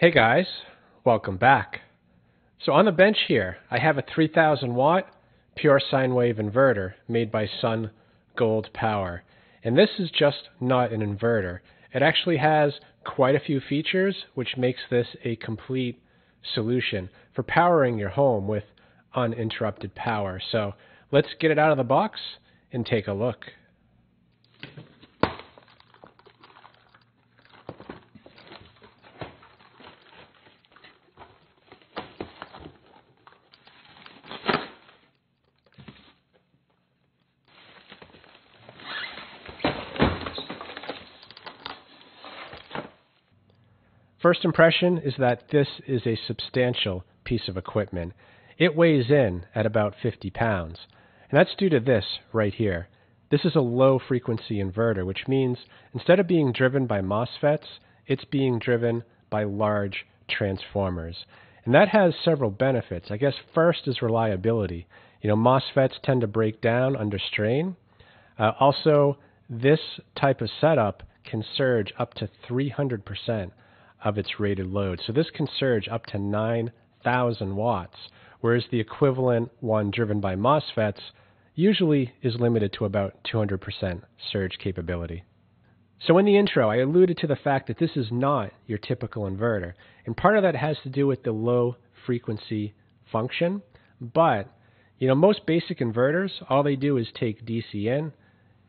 Hey guys, welcome back. So on the bench here, I have a 3000 watt pure sine wave inverter made by Sun Gold Power. And this is just not an inverter. It actually has quite a few features which makes this a complete solution for powering your home with uninterrupted power. So let's get it out of the box and take a look. First impression is that this is a substantial piece of equipment. It weighs in at about 50 pounds. And that's due to this right here. This is a low frequency inverter, which means instead of being driven by MOSFETs, it's being driven by large transformers. And that has several benefits. I guess first is reliability. You know, MOSFETs tend to break down under strain. Uh, also, this type of setup can surge up to 300% of its rated load. So this can surge up to 9,000 watts, whereas the equivalent one driven by MOSFETs usually is limited to about 200% surge capability. So in the intro, I alluded to the fact that this is not your typical inverter, and part of that has to do with the low frequency function, but you know, most basic inverters, all they do is take DC in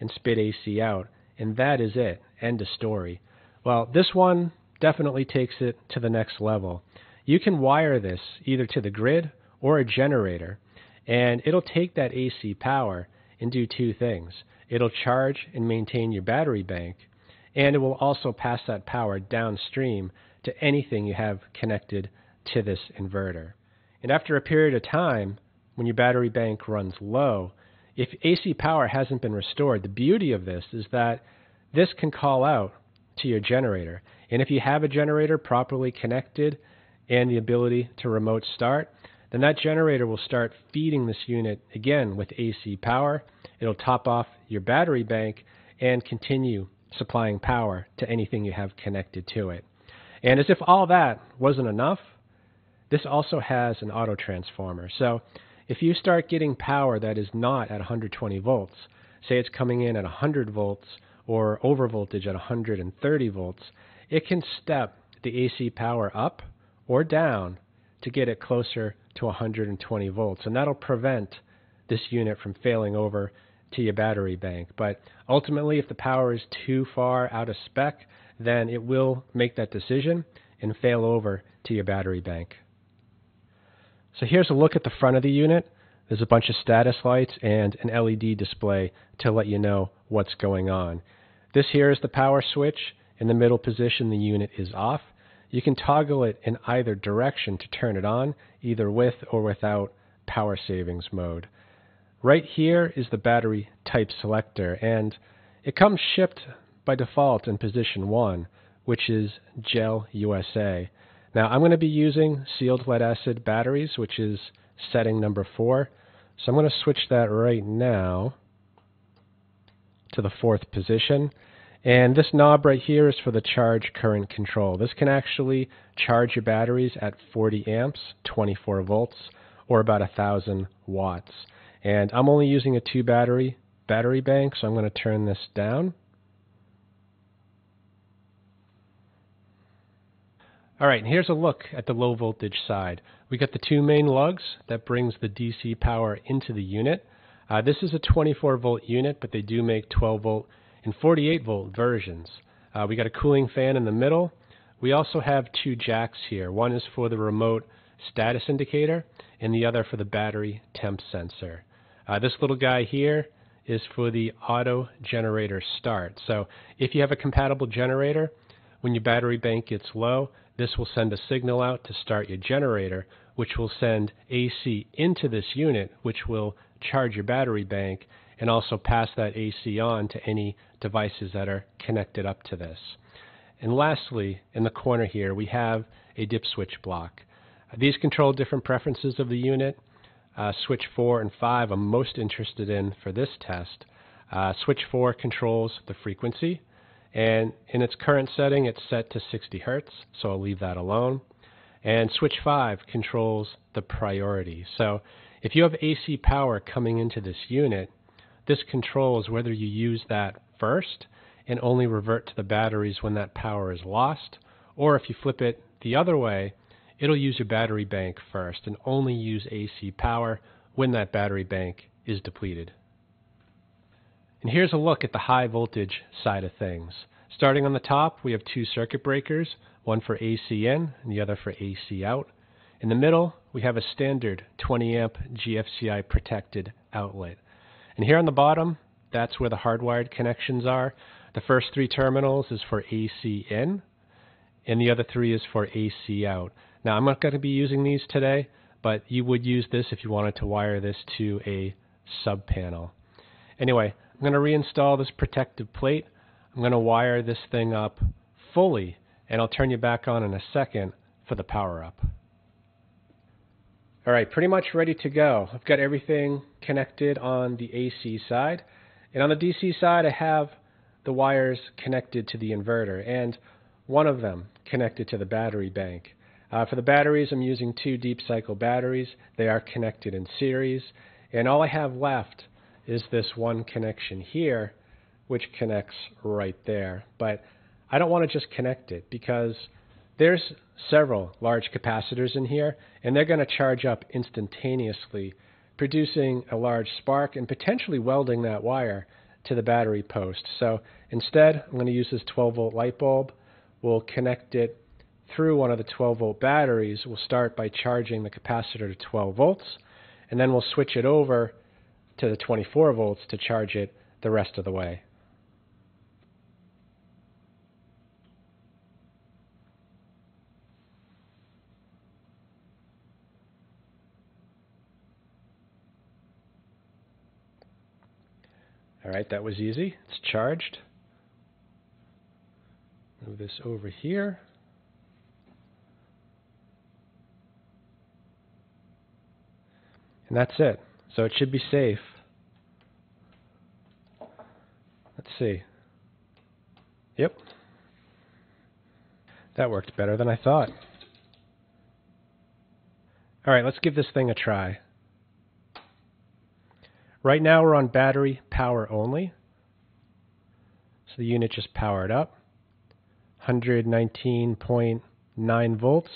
and spit AC out, and that is it. End of story. Well, this one definitely takes it to the next level. You can wire this either to the grid or a generator, and it'll take that AC power and do two things. It'll charge and maintain your battery bank, and it will also pass that power downstream to anything you have connected to this inverter. And after a period of time, when your battery bank runs low, if AC power hasn't been restored, the beauty of this is that this can call out to your generator. And if you have a generator properly connected and the ability to remote start, then that generator will start feeding this unit again with AC power. It'll top off your battery bank and continue supplying power to anything you have connected to it. And as if all that wasn't enough, this also has an auto transformer. So if you start getting power that is not at 120 volts, say it's coming in at 100 volts or overvoltage at 130 volts, it can step the AC power up or down to get it closer to 120 volts. And that'll prevent this unit from failing over to your battery bank. But ultimately, if the power is too far out of spec, then it will make that decision and fail over to your battery bank. So here's a look at the front of the unit. There's a bunch of status lights and an LED display to let you know what's going on. This here is the power switch. In the middle position, the unit is off. You can toggle it in either direction to turn it on, either with or without power savings mode. Right here is the battery type selector, and it comes shipped by default in position 1, which is Gel USA. Now I'm going to be using sealed lead acid batteries, which is setting number 4. So I'm going to switch that right now to the fourth position. And this knob right here is for the charge current control. This can actually charge your batteries at 40 amps, 24 volts, or about 1,000 watts. And I'm only using a two battery battery bank, so I'm going to turn this down. All right, and here's a look at the low voltage side. We got the two main lugs that brings the DC power into the unit. Uh, this is a 24 volt unit, but they do make 12 volt and 48 volt versions. Uh, we got a cooling fan in the middle. We also have two jacks here. One is for the remote status indicator, and the other for the battery temp sensor. Uh, this little guy here is for the auto generator start. So if you have a compatible generator, when your battery bank gets low, this will send a signal out to start your generator, which will send AC into this unit, which will charge your battery bank and also pass that AC on to any devices that are connected up to this. And lastly, in the corner here, we have a dip switch block. These control different preferences of the unit. Uh, switch 4 and 5 I'm most interested in for this test. Uh, switch 4 controls the frequency, And in its current setting, it's set to 60 hertz, so I'll leave that alone. And switch 5 controls the priority. So if you have AC power coming into this unit, this controls whether you use that first and only revert to the batteries when that power is lost, or if you flip it the other way, it'll use your battery bank first and only use AC power when that battery bank is depleted. And here's a look at the high voltage side of things. Starting on the top, we have two circuit breakers, one for AC in and the other for AC out. In the middle, we have a standard 20 amp GFCI protected outlet. And here on the bottom, that's where the hardwired connections are. The first three terminals is for AC in, and the other three is for AC out. Now, I'm not going to be using these today, but you would use this if you wanted to wire this to a sub panel. Anyway, I'm going to reinstall this protective plate. I'm going to wire this thing up fully, and I'll turn you back on in a second for the power up. All right, pretty much ready to go. I've got everything connected on the AC side. And on the DC side, I have the wires connected to the inverter and one of them connected to the battery bank. Uh, for the batteries, I'm using two deep cycle batteries. They are connected in series. And all I have left is this one connection here, which connects right there. But I don't want to just connect it because there's several large capacitors in here, and they're going to charge up instantaneously, producing a large spark and potentially welding that wire to the battery post. So instead, I'm going to use this 12 volt light bulb. We'll connect it through one of the 12 volt batteries, we'll start by charging the capacitor to 12 volts, and then we'll switch it over to the 24 volts to charge it the rest of the way. All right, that was easy. It's charged. Move this over here. And that's it. So it should be safe. Let's see. Yep. That worked better than I thought. All right, let's give this thing a try. Right now we're on battery power only. So the unit just powered up. 119.9 volts,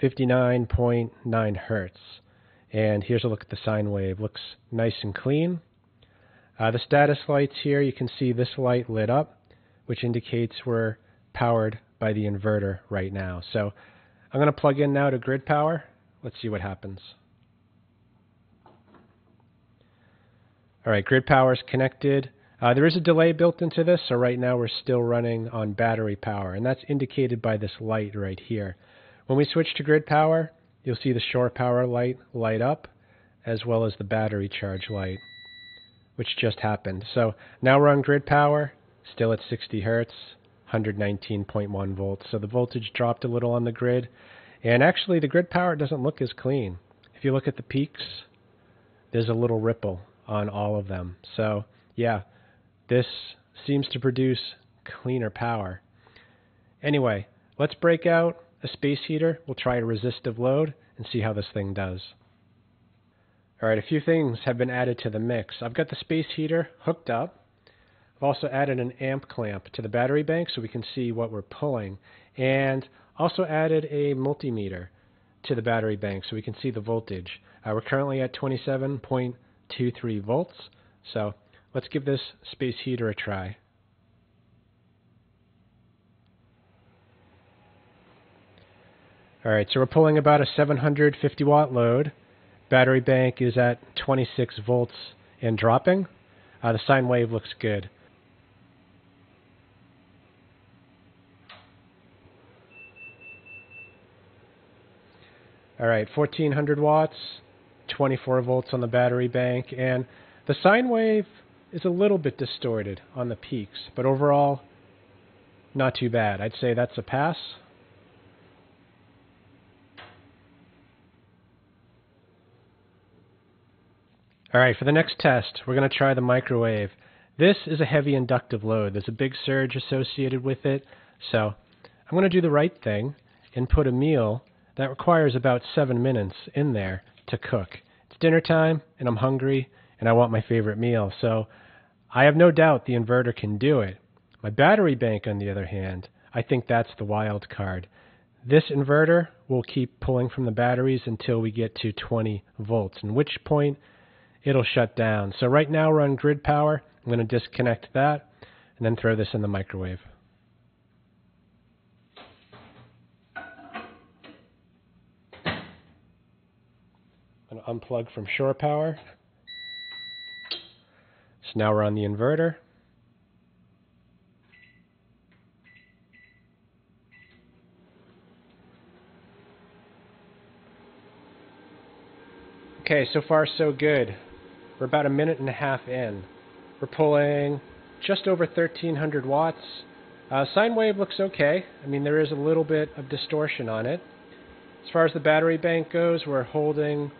59.9 hertz. And here's a look at the sine wave. Looks nice and clean. Uh, the status lights here, you can see this light lit up, which indicates we're powered by the inverter right now. So I'm going to plug in now to grid power. Let's see what happens. All right, grid power is connected. Uh, there is a delay built into this, so right now we're still running on battery power, and that's indicated by this light right here. When we switch to grid power, You'll see the shore power light light up as well as the battery charge light, which just happened. So now we're on grid power, still at 60 hertz, 119.1 volts. So the voltage dropped a little on the grid. And actually, the grid power doesn't look as clean. If you look at the peaks, there's a little ripple on all of them. So, yeah, this seems to produce cleaner power. Anyway, let's break out a space heater. We'll try a resistive load and see how this thing does. Alright, a few things have been added to the mix. I've got the space heater hooked up. I've also added an amp clamp to the battery bank so we can see what we're pulling. And also added a multimeter to the battery bank so we can see the voltage. Uh, we're currently at 27.23 volts. So let's give this space heater a try. All right, so we're pulling about a 750 watt load. Battery bank is at 26 volts and dropping. Uh, the sine wave looks good. All right, 1400 watts, 24 volts on the battery bank, and the sine wave is a little bit distorted on the peaks, but overall, not too bad. I'd say that's a pass. All right, for the next test, we're going to try the microwave. This is a heavy inductive load. There's a big surge associated with it. So I'm going to do the right thing and put a meal that requires about seven minutes in there to cook. It's dinner time and I'm hungry and I want my favorite meal. So I have no doubt the inverter can do it. My battery bank, on the other hand, I think that's the wild card. This inverter will keep pulling from the batteries until we get to 20 volts, in which point it'll shut down. So right now we're on grid power. I'm going to disconnect that and then throw this in the microwave. I'm going to unplug from shore power. So now we're on the inverter. Okay, so far so good. We're about a minute and a half in. We're pulling just over 1300 watts. Uh, sine wave looks okay. I mean, there is a little bit of distortion on it. As far as the battery bank goes, we're holding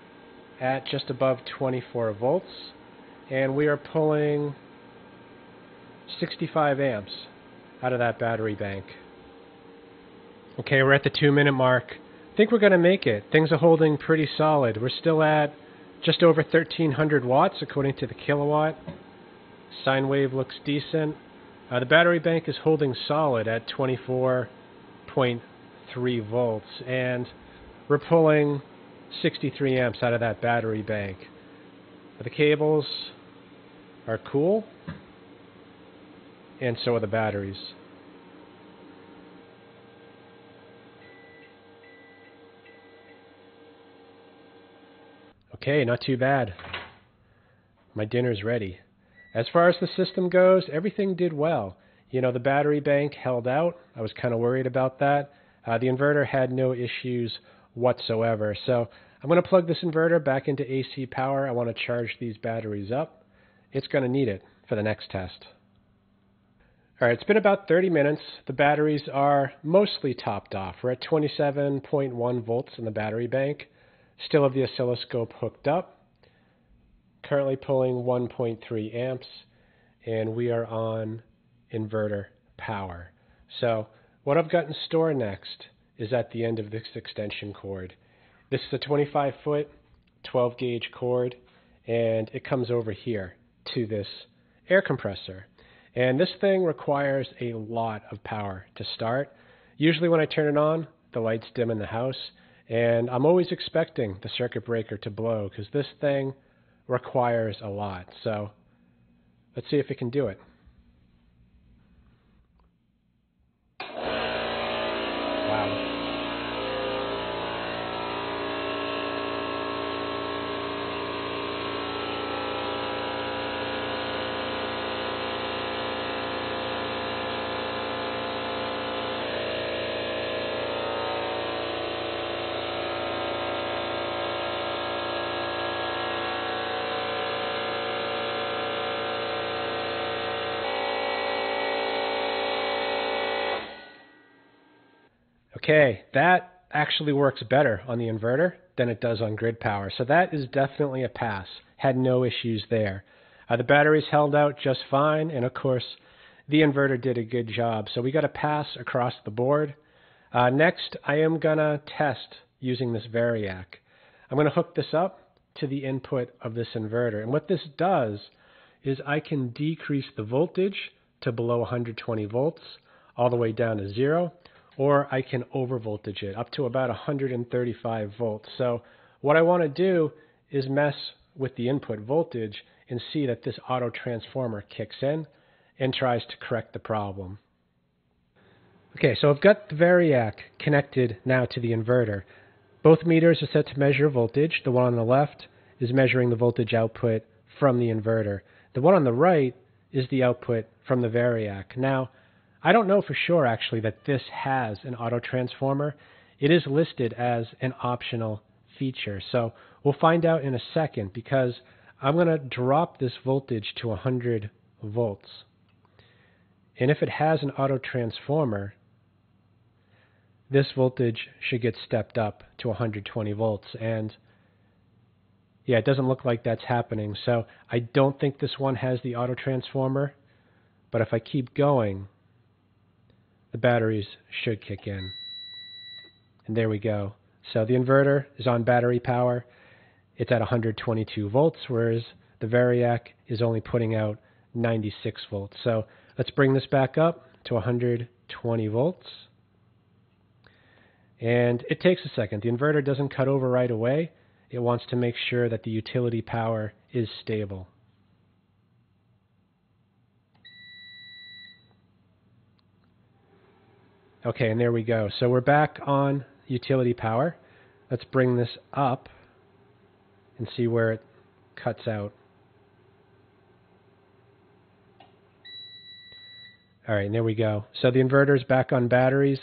at just above 24 volts, and we are pulling 65 amps out of that battery bank. Okay, we're at the two minute mark I think we're going to make it. Things are holding pretty solid. We're still at just over 1300 watts according to the Kill A Watt. Sine wave looks decent. Uh, the battery bank is holding solid at 24.3 volts, and we're pulling 63 amps out of that battery bank. The cables are cool, and so are the batteries. Okay, not too bad. My dinner's ready. As far as the system goes, everything did well. You know, the battery bank held out. I was kind of worried about that. Uh, the inverter had no issues whatsoever. So I'm going to plug this inverter back into AC power. I want to charge these batteries up. It's going to need it for the next test. All right, it's been about 30 minutes. The batteries are mostly topped off. We're at 27.1 volts in the battery bank. Still have the oscilloscope hooked up. Currently pulling 1.3 amps, and we are on inverter power. So what I've got in store next is at the end of this extension cord. This is a 25 foot, 12 gauge cord, and it comes over here to this air compressor. And this thing requires a lot of power to start. Usually when I turn it on, the lights dim in the house, and I'm always expecting the circuit breaker to blow because this thing requires a lot. So let's see if it can do it. Okay, that actually works better on the inverter than it does on grid power. So that is definitely a pass. Had no issues there. Uh, the batteries held out just fine, and of course, the inverter did a good job. So we got a pass across the board. Uh, next, I am going to test using this Variac. I'm going to hook this up to the input of this inverter. And what this does is I can decrease the voltage to below 120 volts all the way down to zero or I can overvoltage it up to about 135 volts. So what I want to do is mess with the input voltage and see that this auto transformer kicks in and tries to correct the problem. Okay, so I've got the Variac connected now to the inverter. Both meters are set to measure voltage. The one on the left is measuring the voltage output from the inverter. The one on the right is the output from the Variac. Now, I don't know for sure actually that this has an auto transformer. It is listed as an optional feature. So we'll find out in a second because I'm going to drop this voltage to 100 volts. And if it has an auto transformer, this voltage should get stepped up to 120 volts. And Yeah, it doesn't look like that's happening. So I don't think this one has the auto transformer. But if I keep going, the batteries should kick in. And there we go. So the inverter is on battery power. It's at 122 volts, whereas the Variac is only putting out 96 volts. So let's bring this back up to 120 volts. And it takes a second. The inverter doesn't cut over right away. It wants to make sure that the utility power is stable. Okay, and there we go. So we're back on utility power. Let's bring this up and see where it cuts out. All right, and there we go. So the inverter is back on batteries,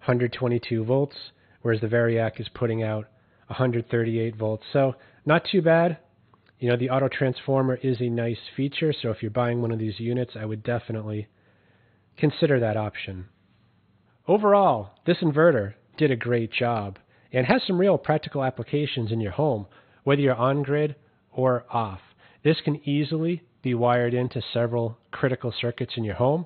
122 volts, whereas the Variac is putting out 138 volts. So not too bad. You know, the auto transformer is a nice feature, so if you're buying one of these units, I would definitely consider that option. Overall, this inverter did a great job and has some real practical applications in your home, whether you're on grid or off. This can easily be wired into several critical circuits in your home,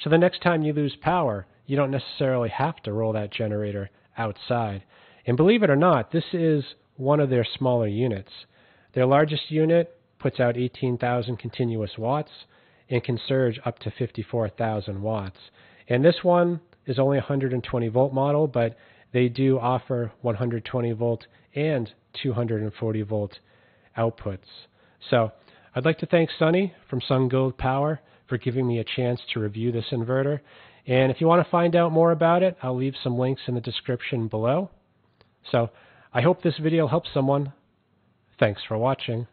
so the next time you lose power, you don't necessarily have to roll that generator outside. And believe it or not, this is one of their smaller units. Their largest unit puts out 18,000 continuous watts and can surge up to 54,000 watts. And this one is only a 120 volt model, but they do offer 120 volt and 240 volt outputs. So I'd like to thank Sunny from SunGold Power for giving me a chance to review this inverter. And if you want to find out more about it, I'll leave some links in the description below. So I hope this video helps someone. Thanks for watching.